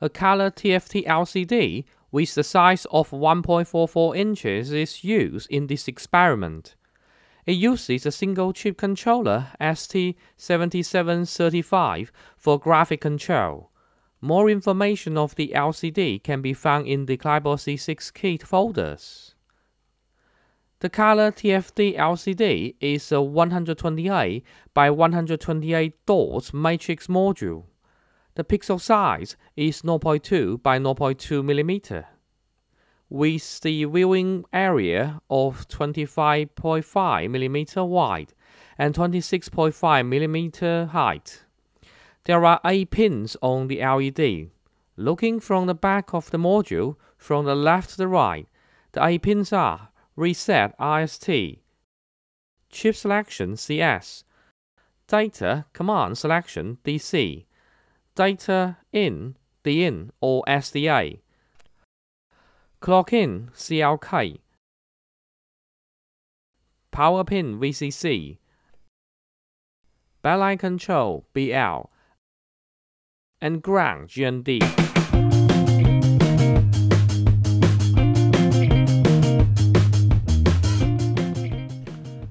A color TFT LCD with the size of 1.44 inches is used in this experiment. It uses a single chip controller ST7735 for graphic control. More information of the LCD can be found in the clybot C6 kit folders. The color TFT LCD is a 128 by 128 dots matrix module. The pixel size is 0.2 by 0.2 mm with the viewing area of 25.5 mm wide and 26.5 mm height. There are 8 pins on the LED. Looking from the back of the module, from the left to the right, the 8 pins are Reset RST, Chip Selection CS, Data Command Selection DC, Data In, DIN or SDA, Clock in CLK, Power pin VCC, Backlight control BL, and ground GND.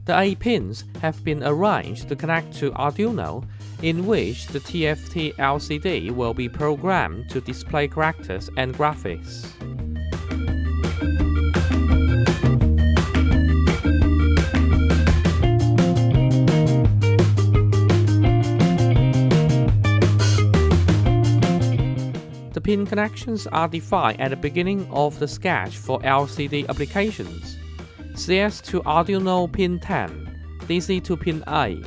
The 8 pins have been arranged to connect to Arduino, in which the TFT LCD will be programmed to display characters and graphics. The pin connections are defined at the beginning of the sketch for LCD applications. CS to Arduino pin 10, DC to pin A,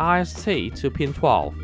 RST to pin 12.